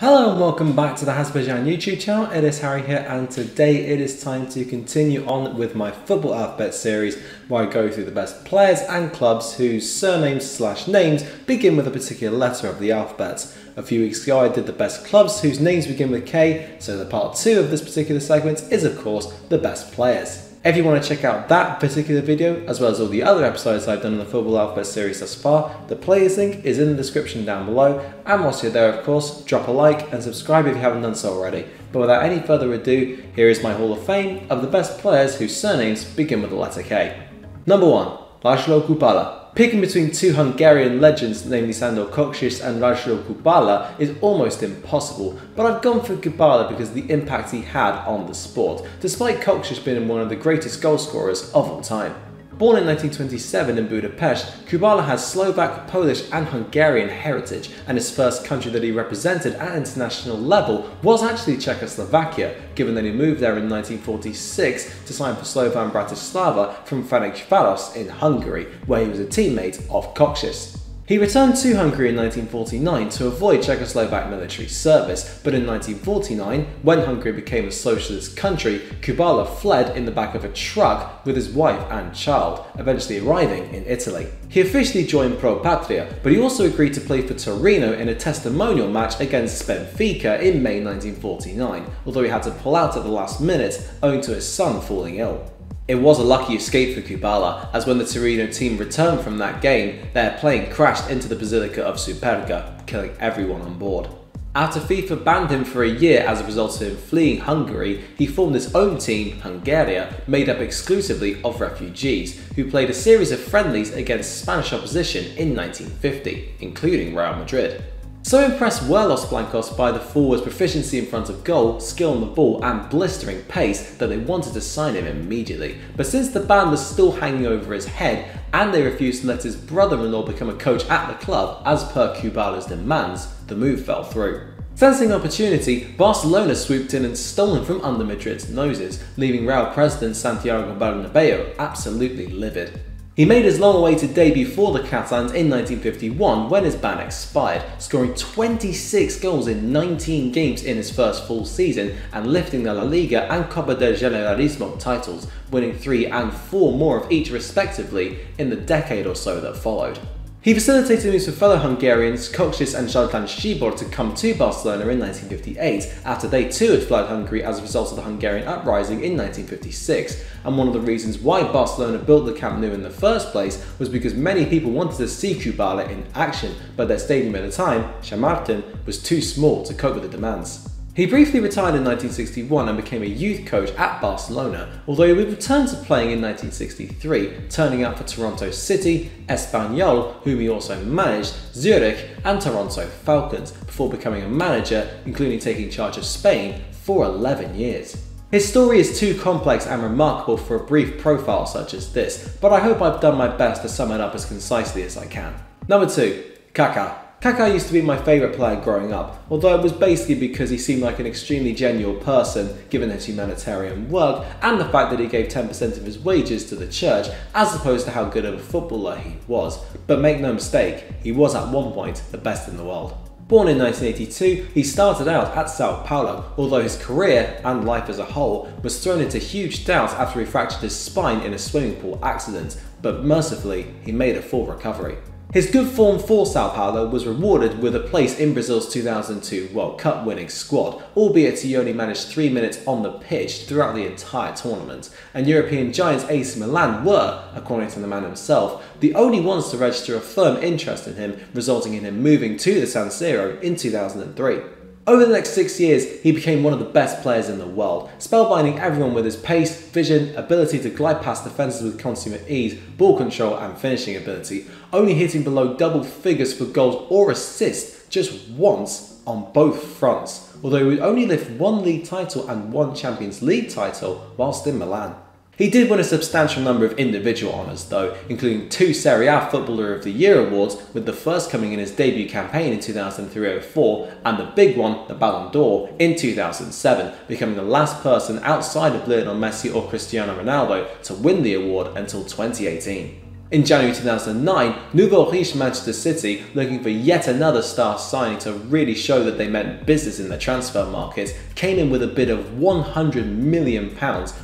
Hello and welcome back to the Hazzabhajan YouTube channel. It is Harry here and today it is time to continue on with my football alphabet series where I go through the best players and clubs whose surnames slash names begin with a particular letter of the alphabet. A few weeks ago I did the best clubs whose names begin with K, so the part 2 of this particular segment is of course the best players. If you want to check out that particular video, as well as all the other episodes I've done in the Football Alphabet series thus far, the players link is in the description down below. And whilst you're there, of course, drop a like and subscribe if you haven't done so already. But without any further ado, here is my Hall of Fame of the best players whose surnames begin with the letter K. Number 1. Laszlo Kubala. Picking between two Hungarian legends, namely Sandor Kocsis and Laszlo Kubala, is almost impossible, but I've gone for Kubala because of the impact he had on the sport, despite Kocsis being one of the greatest goal scorers of all time. Born in 1927 in Budapest, Kubala has Slovak, Polish and Hungarian heritage and his first country that he represented at international level was actually Czechoslovakia, given that he moved there in 1946 to sign for Slovan Bratislava from Ferencváros in Hungary, where he was a teammate of Kocsis. He returned to Hungary in 1949 to avoid Czechoslovak military service, but in 1949, when Hungary became a socialist country, Kubala fled in the back of a truck with his wife and child, eventually arriving in Italy. He officially joined Pro Patria, but he also agreed to play for Torino in a testimonial match against Benfica in May 1949, although he had to pull out at the last minute owing to his son falling ill. It was a lucky escape for Kubala, as when the Torino team returned from that game, their plane crashed into the Basilica of Superga, killing everyone on board. After FIFA banned him for a year as a result of him fleeing Hungary, he formed his own team, Hungaria, made up exclusively of refugees, who played a series of friendlies against Spanish opposition in 1950, including Real Madrid. So impressed were Los Blancos by the forward's proficiency in front of goal, skill on the ball and blistering pace that they wanted to sign him immediately. But since the ban was still hanging over his head and they refused to let his brother-in-law become a coach at the club as per Kubala's demands, the move fell through. Sensing opportunity, Barcelona swooped in and stole him from under Madrid's noses, leaving Real president Santiago Bernabeu absolutely livid. He made his long-awaited debut for the Catalans in 1951 when his ban expired, scoring 26 goals in 19 games in his first full season and lifting the La Liga and Copa del Generalissimo titles, winning 3 and 4 more of each respectively in the decade or so that followed. He facilitated moves for fellow Hungarians Kocsis and Zoltan Czibor to come to Barcelona in 1958, after they too had fled Hungary as a result of the Hungarian uprising in 1956. And one of the reasons why Barcelona built the Camp Nou in the first place was because many people wanted to see Kubala in action, but their stadium at the time, Chamartin, was too small to cope with the demands. He briefly retired in 1961 and became a youth coach at Barcelona, although he would return to playing in 1963, turning out for Toronto City, Espanyol, whom he also managed, Zurich, and Toronto Falcons, before becoming a manager, including taking charge of Spain for 11 years. His story is too complex and remarkable for a brief profile such as this, but I hope I've done my best to sum it up as concisely as I can. Number 2. Kaká Kaká used to be my favourite player growing up, although it was basically because he seemed like an extremely genuine person given his humanitarian work and the fact that he gave 10% of his wages to the church as opposed to how good of a footballer he was. But make no mistake, he was at one point the best in the world. Born in 1982, he started out at Sao Paulo, although his career and life as a whole was thrown into huge doubt after he fractured his spine in a swimming pool accident, but mercifully, he made a full recovery. His good form for Sao Paulo was rewarded with a place in Brazil's 2002 World Cup winning squad, albeit he only managed 3 minutes on the pitch throughout the entire tournament, and European giants AC Milan were, according to the man himself, the only ones to register a firm interest in him, resulting in him moving to the San Siro in 2003. Over the next six years, he became one of the best players in the world, spellbinding everyone with his pace, vision, ability to glide past defences with consummate ease, ball control and finishing ability, only hitting below double figures for goals or assists just once on both fronts, although he would only lift one league title and one Champions League title whilst in Milan. He did win a substantial number of individual honours though, including two Serie A Footballer of the Year awards, with the first coming in his debut campaign in 2003-04 and the big one, the Ballon d'Or, in 2007, becoming the last person outside of Lionel Messi or Cristiano Ronaldo to win the award until 2018. In January 2009, Nouveau Riche Manchester City, looking for yet another star signing to really show that they meant business in the transfer market, came in with a bid of £100 million,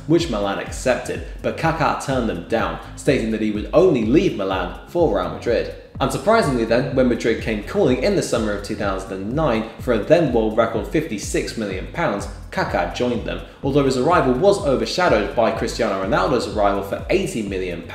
which Milan accepted, but Kaká turned them down, stating that he would only leave Milan for Real Madrid. Unsurprisingly then, when Madrid came calling in the summer of 2009 for a then world record £56 million, Kaká joined them, although his arrival was overshadowed by Cristiano Ronaldo's arrival for £80 million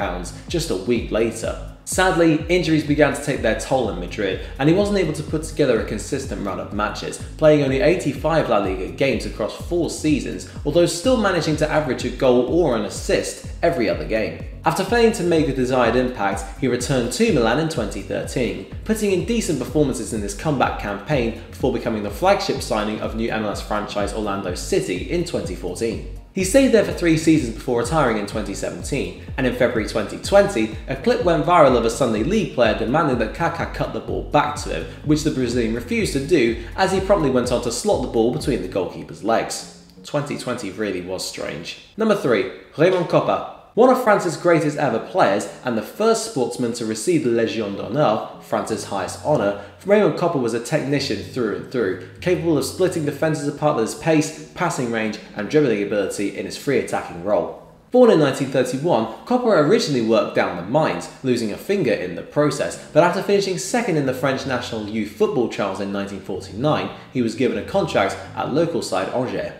just a week later. Sadly, injuries began to take their toll in Madrid, and he wasn't able to put together a consistent run of matches, playing only 85 La Liga games across four seasons, although still managing to average a goal or an assist every other game. After failing to make the desired impact, he returned to Milan in 2013, putting in decent performances in his comeback campaign before becoming the flagship signing of new MLS franchise Orlando City in 2014. He stayed there for three seasons before retiring in 2017, and in February 2020, a clip went viral of a Sunday League player demanding that Kaká cut the ball back to him, which the Brazilian refused to do as he promptly went on to slot the ball between the goalkeeper's legs. 2020 really was strange. Number 3. Raymond Kopa, one of France's greatest ever players and the first sportsman to receive the Légion d'honneur, France's highest honour, Raymond Kopa was a technician through and through, capable of splitting defences apart with his pace, passing range, and dribbling ability in his free attacking role. Born in 1931, Kopa originally worked down the mines, losing a finger in the process, but after finishing second in the French national youth football trials in 1949, he was given a contract at local side Angers.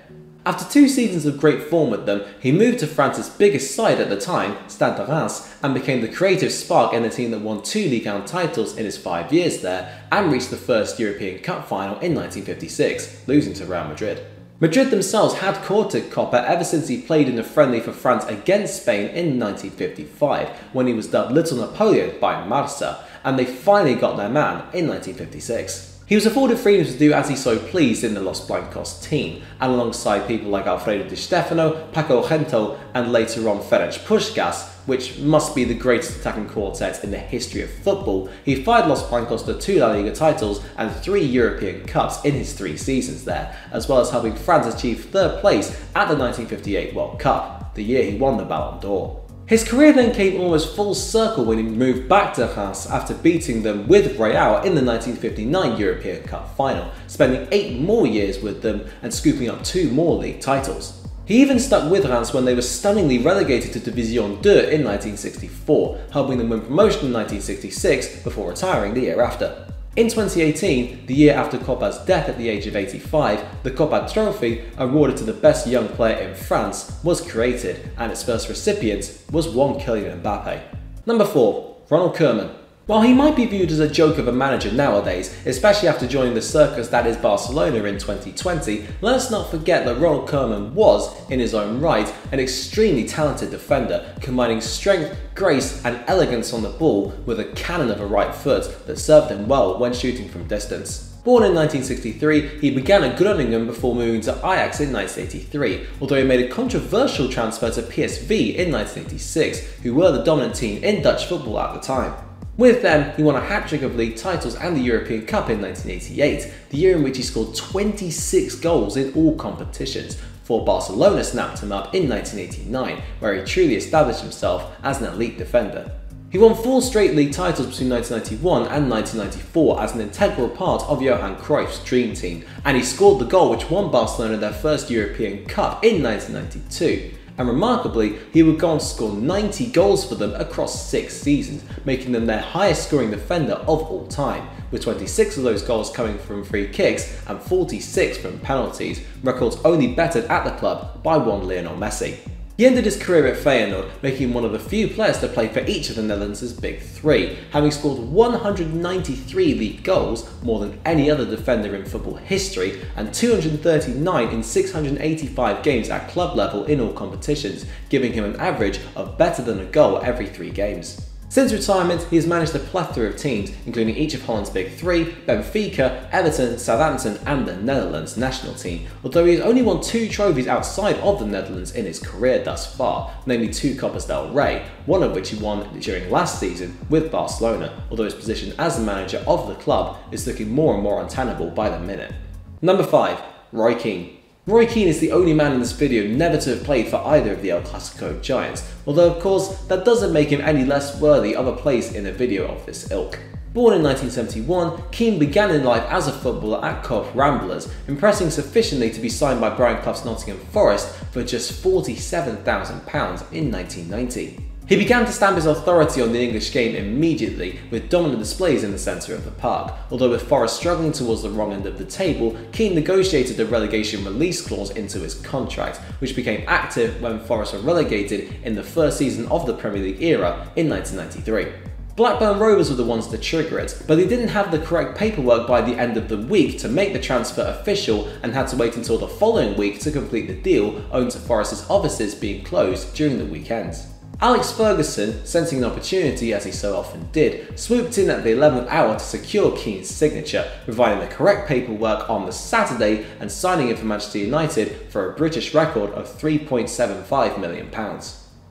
After two seasons of great form with them, he moved to France's biggest side at the time, Stade de Reims, and became the creative spark in the team that won two Ligue 1 titles in his five years there and reached the first European Cup final in 1956, losing to Real Madrid. Madrid themselves had courted Kopa ever since he played in a friendly for France against Spain in 1955, when he was dubbed Little Napoleon by Marca, and they finally got their man in 1956. He was afforded freedom to do as he so pleased in the Los Blancos team, and alongside people like Alfredo Di Stefano, Paco Gento, and later on Ferenc Puskas, which must be the greatest attacking quartet in the history of football, he fired Los Blancos to two La Liga titles and three European Cups in his three seasons there, as well as helping France achieve third place at the 1958 World Cup, the year he won the Ballon d'Or. His career then came almost full circle when he moved back to Reims after beating them with Real in the 1959 European Cup final, spending eight more years with them and scooping up two more league titles. He even stuck with Reims when they were stunningly relegated to Division 2 in 1964, helping them win promotion in 1966 before retiring the year after. In 2018, the year after Kopa's death at the age of 85, the Kopa Trophy, awarded to the best young player in France, was created, and its first recipient was one Kylian Mbappe. Number 4. Ronald Koeman while he might be viewed as a joke of a manager nowadays, especially after joining the circus that is Barcelona in 2020, let's not forget that Ronald Koeman was, in his own right, an extremely talented defender, combining strength, grace, and elegance on the ball with a cannon of a right foot that served him well when shooting from distance. Born in 1963, he began at Groningen before moving to Ajax in 1983, although he made a controversial transfer to PSV in 1986, who were the dominant team in Dutch football at the time. With them, he won a hat trick of league titles and the European Cup in 1988, the year in which he scored 26 goals in all competitions, before Barcelona snapped him up in 1989, where he truly established himself as an elite defender. He won four straight league titles between 1991 and 1994 as an integral part of Johan Cruyff's dream team, and he scored the goal which won Barcelona their first European Cup in 1992 and remarkably, he would go on to score 90 goals for them across six seasons, making them their highest scoring defender of all time, with 26 of those goals coming from free kicks and 46 from penalties, records only bettered at the club by one Lionel Messi. He ended his career at Feyenoord, making him one of the few players to play for each of the Netherlands' big three, having scored 193 league goals, more than any other defender in football history, and 239 in 685 games at club level in all competitions, giving him an average of better than a goal every three games. Since retirement, he has managed a plethora of teams, including each of Holland's big three, Benfica, Everton, Southampton, and the Netherlands national team, although he has only won two trophies outside of the Netherlands in his career thus far, namely two Copas del Rey, one of which he won during last season with Barcelona, although his position as the manager of the club is looking more and more untenable by the minute. Number 5. Roy Keane Roy Keane is the only man in this video never to have played for either of the El Clasico giants, although of course that doesn't make him any less worthy of a place in a video of this ilk. Born in 1971, Keane began in life as a footballer at Co-op Ramblers, impressing sufficiently to be signed by Brian Clough's Nottingham Forest for just £47,000 in 1990. He began to stamp his authority on the English game immediately, with dominant displays in the centre of the park. Although with Forest struggling towards the wrong end of the table, Keane negotiated a relegation release clause into his contract, which became active when Forest were relegated in the first season of the Premier League era in 1993. Blackburn Rovers were the ones to trigger it, but they didn't have the correct paperwork by the end of the week to make the transfer official and had to wait until the following week to complete the deal owing to Forest's offices being closed during the weekends. Alex Ferguson, sensing an opportunity as he so often did, swooped in at the 11th hour to secure Keane's signature, providing the correct paperwork on the Saturday and signing him for Manchester United for a British record of £3.75 million.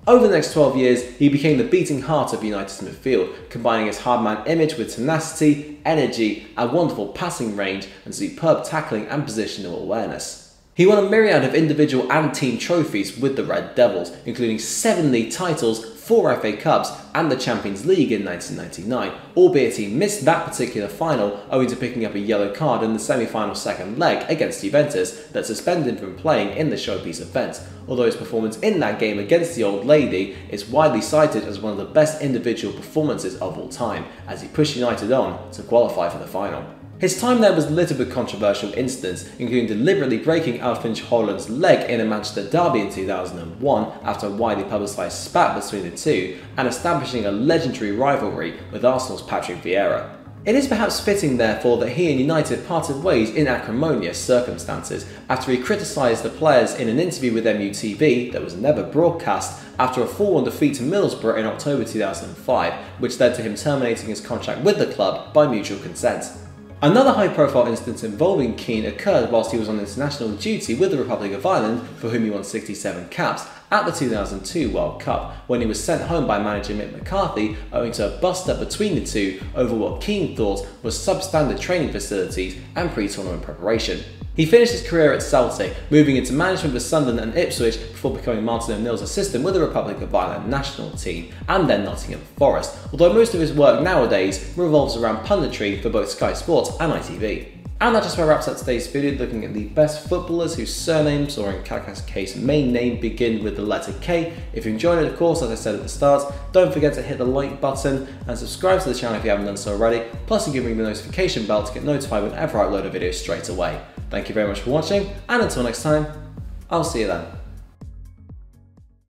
Over the next 12 years, he became the beating heart of United's midfield, combining his hardman image with tenacity, energy, a wonderful passing range, and superb tackling and positional awareness. He won a myriad of individual and team trophies with the Red Devils, including seven league titles, four FA Cups, and the Champions League in 1999, albeit he missed that particular final owing to picking up a yellow card in the semi final second leg against Juventus that suspended him from playing in the showpiece event, although his performance in that game against the Old Lady is widely cited as one of the best individual performances of all time, as he pushed United on to qualify for the final. His time there was littered with controversial incidents, including deliberately breaking Alf-Inge Haaland's leg in a Manchester derby in 2001 after a widely publicised spat between the two, and establishing a legendary rivalry with Arsenal's Patrick Vieira. It is perhaps fitting, therefore, that he and United parted ways in acrimonious circumstances after he criticised the players in an interview with MUTV that was never broadcast after a 4 1 defeat to Middlesbrough in October 2005, which led to him terminating his contract with the club by mutual consent. Another high profile instance involving Keane occurred whilst he was on international duty with the Republic of Ireland, for whom he won 67 caps, at the 2002 World Cup, when he was sent home by manager Mick McCarthy owing to a bust up between the two over what Keane thought was substandard training facilities and pre tournament preparation. He finished his career at Celtic, moving into management with Sunderland and Ipswich before becoming Martin O'Neill's assistant with the Republic of Ireland national team and then Nottingham Forest, although most of his work nowadays revolves around punditry for both Sky Sports and ITV. And that just about wraps up today's video looking at the best footballers whose surnames, or in Kaká's case, main name begin with the letter K. If you enjoyed it, of course, as I said at the start, don't forget to hit the like button and subscribe to the channel if you haven't done so already, plus you can ring the notification bell to get notified whenever I upload a video straight away. Thank you very much for watching, and until next time, I'll see you then.